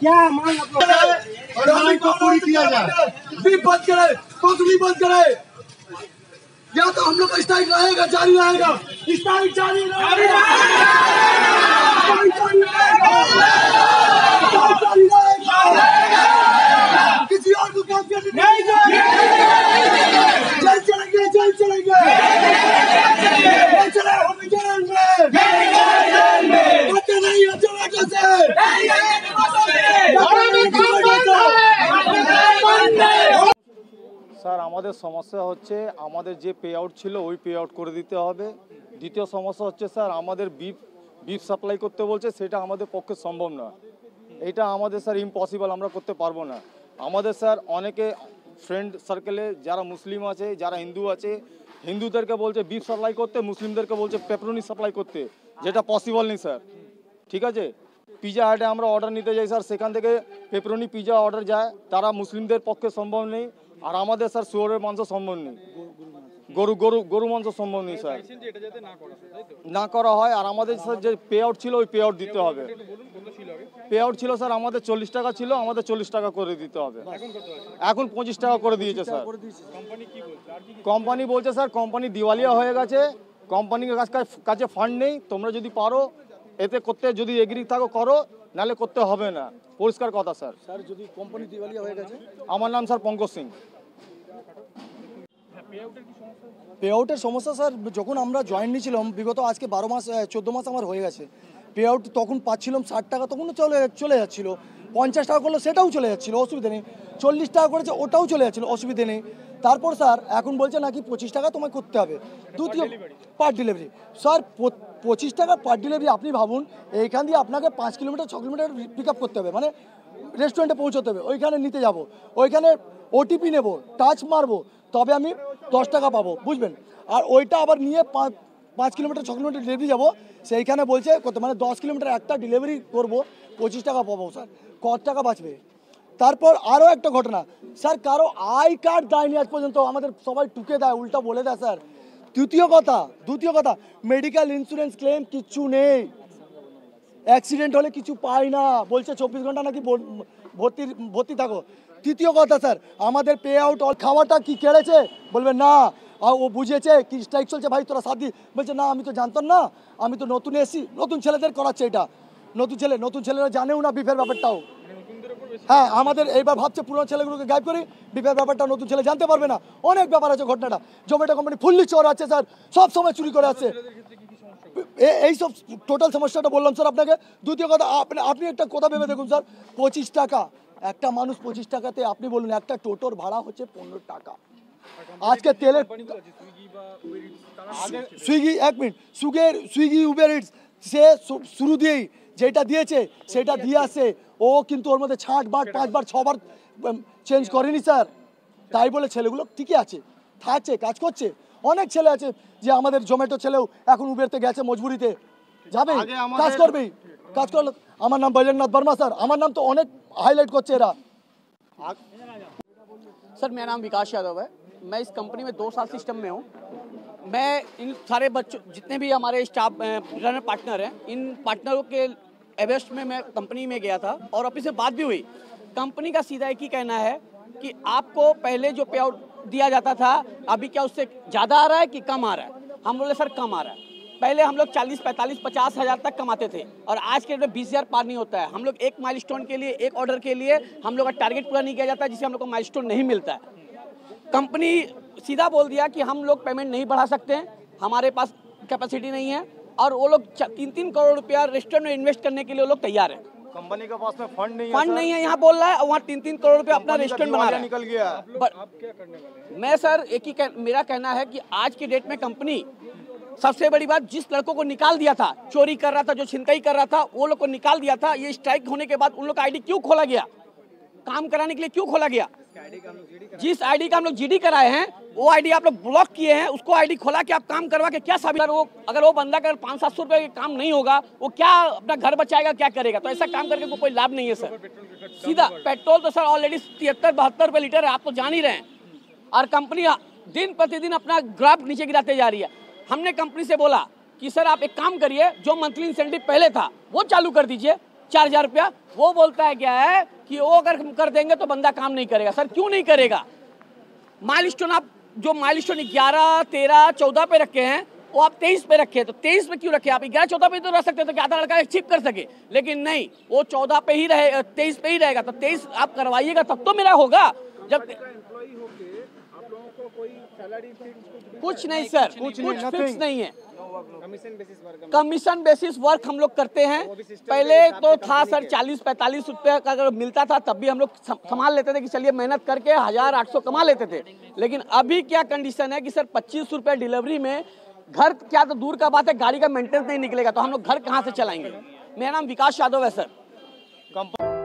क्या मांग को पूरी किया जाए बंद करे। नौकरी बंद करे। या तो हम लोग का स्ट्राइक रहेगा जारी रहेगा स्ट्राइक जारी रहेगा স্যার, আমাদের সমস্যা হচ্ছে আমাদের যে পে আউট ছিল ওই পে আউট করে দিতে হবে। দ্বিতীয় সমস্যা হচ্ছে স্যার, আমাদের বিফ বিফ সাপ্লাই করতে বলছে, সেটা আমাদের পক্ষে সম্ভব না। এটা আমাদের স্যার ইম্পসিবল আমরা করতে পারব না। আমাদের স্যার অনেকে ফ্রেন্ড সার্কেলে যারা মুসলিম আছে, যারা হিন্দু আছে, হিন্দুদেরকে বলছে বিফ সাপ্লাই করতে, মুসলিমদেরকে বলছে পেপারনি সাপ্লাই করতে, যেটা পসিবল নেই স্যার। ঠিক আছে? পিজা হাটে আমরা অর্ডার নিতে যাই স্যার, সেখান থেকে পেপারনি পিজা অর্ডার যায়। তারা মুসলিমদের পক্ষে সম্ভব নেই। আর আমাদের স্যার শুয়োরের মাংস সম্ভব নেই। গরু গরু গরু মাংস সম্ভব নেই, স্যার। না করা হয়, আর আমাদের স্যার যে পে আউট ছিল, ওই পে আউট দিতে হবে। পে আউট ছিল, স্যার, আমাদের চল্লিশ টাকা ছিল, আমাদের চল্লিশ টাকা করে দিতে হবে। এখন পঁচিশ টাকা করে দিয়েছে, স্যার। কোম্পানি বলছে, স্যার, কোম্পানি দিওয়ালিয়া হয়ে গেছে। কোম্পানির কাছ কাছে ফান্ড নেই। তোমরা যদি পারো, এতে করতে যদি এগ্রি থাকো, করো। নাহলে করতে হবে না। পরিষ্কার কথা স্যার। স্যার যদি কোম্পানি দিওয়ালিয়া হয়ে গেছে? আমার নাম স্যার পঙ্কজ সিং। পে আউটের সমস্যা? স্যার যখন আমরা জয়েন নিয়েছিলাম বিগত আজকে বারো মাস চোদ্দ মাস আমার হয়ে গেছে। পে আউট তখন পাচ্ছিলাম ষাট টাকা তখনও চলে চলে যাচ্ছিল। পঞ্চাশ টাকা করলে সেটাও চলে যাচ্ছিল অসুবিধা নেই। চল্লিশ টাকা করেছে ওটাও চলে যাচ্ছিল অসুবিধে নেই। তারপর স্যার এখন বলছে নাকি পঁচিশ টাকা তোমায় করতে হবে। দ্বিতীয় পার ডেলিভারি স্যার পঁচিশ টাকা পার ডেলিভারি আপনি ভাবুন, এইখান দিয়ে আপনাকে পাঁচ কিলোমিটার, ছ কিলোমিটার পিক আপ করতে হবে মানে রেস্টুরেন্টে পৌঁছতে হবে, ওইখানে নিতে যাব, ওইখানে ওটিপি নেব টাচ মারবো, তবে আমি দশ টাকা পাবো, বুঝবেন? আর ওইটা আবার নিয়ে পাঁচ পাঁচ কিলোমিটার, ছ কিলোমিটার ডেলিভারি যাব, সেইখানে বলছে কত মানে দশ কিলোমিটার একটা ডেলিভারি করব, পঁচিশ টাকা পাবো স্যার কত টাকা বাঁচবে? তারপর আরও একটা ঘটনা স্যার কারও আই কার্ড দেয়নি আজ পর্যন্ত, আমাদের সবাই টুকে দেয়, উল্টা বলে দেয় স্যার দ্বিতীয় কথা দ্বিতীয় কথা মেডিকেল ইন্স্যুরেন্স ক্লেম কিচ্ছু নেই। অ্যাক্সিডেন্ট হলে কিছু পাই না। বলছে চব্বিশ ঘণ্টা নাকি ভর- ভর্তি ভর্তি থাকো। তৃতীয় কথা, স্যার, আমাদের পে আউট খাওয়াটা কি কেড়েছে? বলবে, না। ও বুঝেছে, কি স্ট্রাইক চলছে, ভাই, তোরা সাথী। বলছে, না, আমি তো জানতাম না। আমি তো নতুন এসি নতুন ছেলেদের করাচ্ছে এটা। নতুন ছেলে, নতুন ছেলেরা জানেও না বিফের ব্যাপারটাও। হ্যাঁ আমাদের এইবার ভাবছে পুরনো ছেলেগুলোকে গাইব করি। বিপের ব্যাপারটা নতুন ছেলে জানতে পারবে না। অনেক ব্যাপার আছে ঘটনাটা। জোম্যাটো কোম্পানি ফুললি চোর আছে স্যার। সব সময় চুরি করে আছে এ- এই সব টোটাল সমস্যাটা বললাম স্যার আপনাকে। দ্বিতীয় কথা আপনি আপনি একটা কথা ভেবে দেখুন স্যার। পঁচিশ টাকা। একটা মানুষ পঁচিশ টাকাতে আপনি বলুন একটা টোটোর ভাড়া হচ্ছে পনেরো টাকা। আজকে তেলের সুইগি এক মিনিট। সুগের সুইগি উবের ইটস সে শু- শুরু দিয়েই যেটা দিয়েছে সেটা দিয়ে আসে ও কিন্তু ওর মধ্যে ছাট বাট পাঁচবার ছবার চেঞ্জ করেনি স্যার তাই বলে ছেলেগুলো ঠিকই আছে থাকছে কাজ করছে অনেক ছেলে আছে যে আমাদের জোম্যাটো ছেলেও এখন উবেরতে গেছে মজবুরিতে যাবে আগে আমাদের- কাজ করবেই কাজ করলে আমার নাম বৈজনাথ বর্মা স্যার আমার নাম তো অনেক হাইলাইট করছে এরা सर मेरा नाम विकास यादव है मैं इस कंपनी में दो साल सिस्टम में हूँ मैं इन सारे बच्चों, जितने भी हमारे स्टाफ रनर पार्टनर हैं, इन पार्टनरों के एवेस्ट में मैं कंपनी में गया था और ऑफ़िस से बात भी हुई। कंपनी का सीधा एक ही कहना है कि आपको पहले जो पे आउट दिया जाता था, अभी क्या उससे ज़्यादा आ रहा है कि कम आ रहा है? हम बोले, सर, कम आ रहा है। पहले हम लोग 40 45 50 हज़ार तक कमाते थे और आज के डेट में 20 हज़ार पार नहीं होता है। हम लोग एक माइलस्टोन के लिए, एक ऑर्डर के लिए हम लोग का टारगेट पूरा नहीं किया जाता जिससे हम लोग को माइलस्टोन नहीं मिलता है। कंपनी सीधा बोल दिया कि हम लोग पेमेंट नहीं बढ़ा सकते हैं हमारे पास कैपेसिटी नहीं है और वो लोग तीन तीन करोड़ रुपया रेस्टोरेंट में इन्वेस्ट करने के लिए लोग तैयार है। कंपनी के पास में फंड नहीं है फंड नहीं है यहाँ बोल रहा है वहाँ तीन तीन करोड़ रुपया अपना रेस्टोरेंट बना रहा है। निकल गया। बट मैं सर एक ही कह, मेरा कहना है कि आज की डेट में कंपनी सबसे बड़ी बात जिस लड़कों को निकाल दिया था चोरी कर रहा था जो छिनतई कर रहा था वो लोग को निकाल दिया था ये स्ट्राइक होने के बाद उन लोग का आईडी क्यों खोला गया? काम कराने के लिए क्यों खोला गया? जिस आईडी का हम लोग जीडी कराए हैं, वो आईडी आप लोग ब्लॉक किए हैं, उसको आईडी खोला के आप काम करवा के क्या साबित वो अगर वो बंदा अगर पाँच सात सौ रुपये का काम नहीं होगा, वो क्या अपना घर बचाएगा, क्या करेगा? तो ऐसा काम करके को- कोई लाभ नहीं है, सर। सीधा पेट्रोल तो सर ऑलरेडी तिहत्तर, बहत्तर रुपये लीटर है, आप तो जान ही रहे हैं। और कंपनी दिन प्रतिदिन अपना ग्राफ नीचे गिराते जा रही है। हमने कंपनी से बोला कि, सर, आप एक काम करिए, जो मंथली इंसेंटिव पहले था, वो चालू कर दीजिए चार हज़ार रुपया। वो बोलता है क्या है कि वो अगर हम कर देंगे तो बंदा काम नहीं करेगा। सर, क्यों नहीं करेगा? माइलस्टोन आप जो माइल स्टोन ग्यारह, तेरह, चौदह पे रखे हैं, वो आप तेईस पे रखे तो तेईस पे क्यों रखे? आप ग्यारह, चौदह पे तो रख सकते थे कि आधा लड़का अचीव कर सके? लेकिन नहीं, वो चौदह पे ही रहे, तेईस पे ही रहेगा। तो तेईस आप करवाइएगा, तब तो मेरा होगा। जब कुछ नहीं सर। कुछ नहीं, कुछ फिक्स नहीं है। कमीशन बेसिस वर्क हम लोग करते हैं। पहले तो था सर चालीस पैंतालीस रुपए का अगर मिलता था तब भी हम लोग संभाल लेते थे कि चलिए मेहनत करके हज़ार आठ सौ कमा लेते थे। लेकिन अभी क्या कंडीशन है कि सर पच्चीस रुपए डिलीवरी में घर क्या तो दूर का बात है गाड़ी का मेंटेनेंस नहीं निकलेगा तो हम लोग घर कहाँ से चलाएँगे? मेरा नाम विकास यादव है सर। कंपनी